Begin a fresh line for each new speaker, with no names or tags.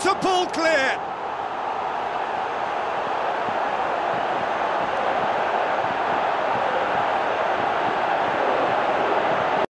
to pull clear.